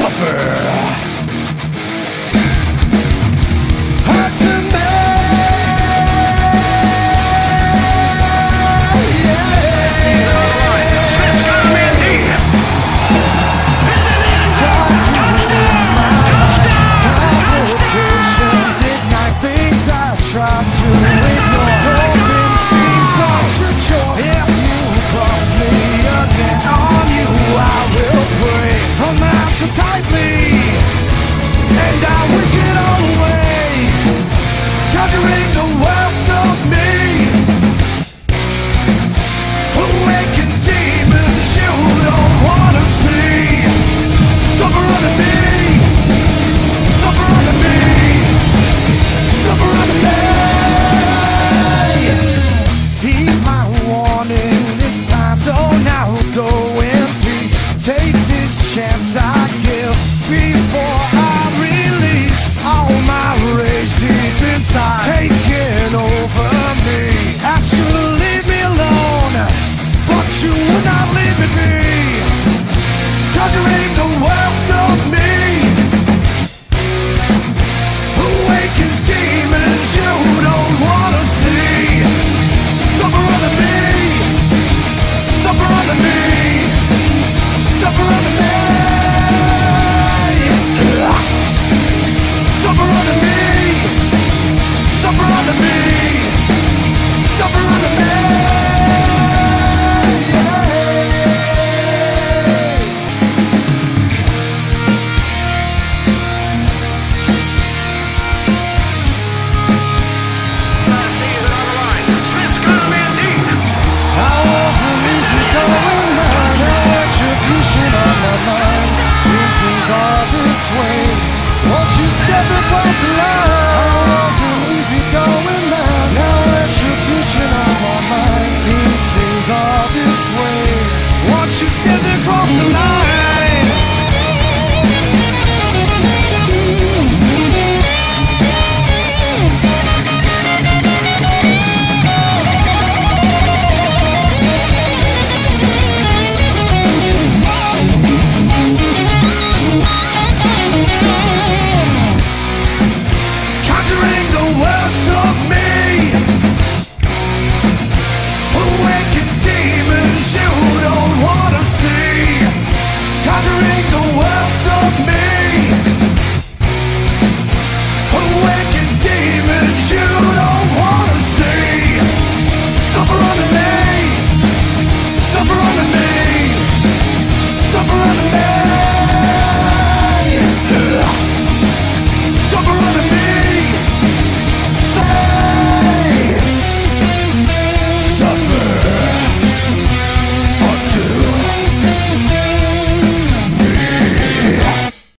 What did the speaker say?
suffer! leave me alone, but you would not leave me. Cause